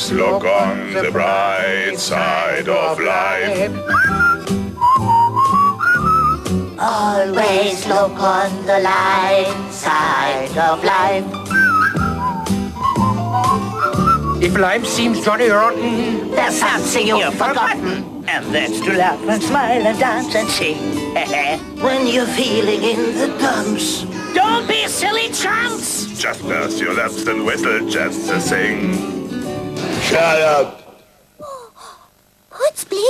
Always look on the bright side of life. Always look on the light side of life. If life seems jolly rotten, There's something you've forgotten. And that's to laugh and smile and dance and sing. When you're feeling in the dumps. Don't be a silly chumps! Just purse your lips and whistle just to sing. Shut up. What's Blitz?